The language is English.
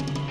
you